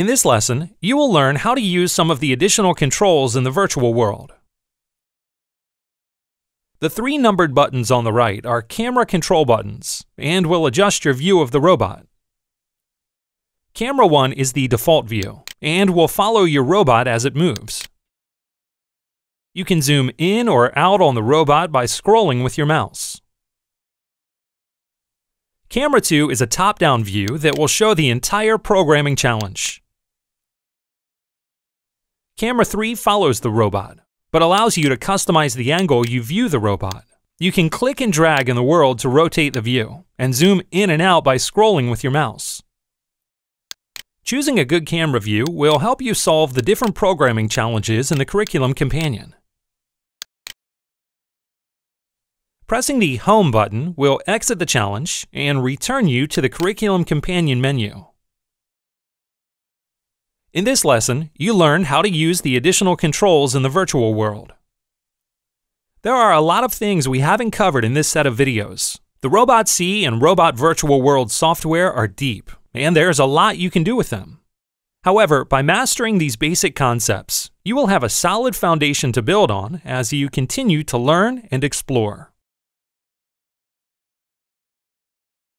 In this lesson, you will learn how to use some of the additional controls in the virtual world. The three numbered buttons on the right are camera control buttons and will adjust your view of the robot. Camera 1 is the default view and will follow your robot as it moves. You can zoom in or out on the robot by scrolling with your mouse. Camera 2 is a top-down view that will show the entire programming challenge. Camera 3 follows the robot, but allows you to customize the angle you view the robot. You can click and drag in the world to rotate the view, and zoom in and out by scrolling with your mouse. Choosing a good camera view will help you solve the different programming challenges in the Curriculum Companion. Pressing the Home button will exit the challenge and return you to the Curriculum Companion menu. In this lesson, you learned how to use the additional controls in the virtual world. There are a lot of things we haven't covered in this set of videos. The ROBOTC and Robot Virtual World software are deep, and there's a lot you can do with them. However, by mastering these basic concepts, you will have a solid foundation to build on as you continue to learn and explore.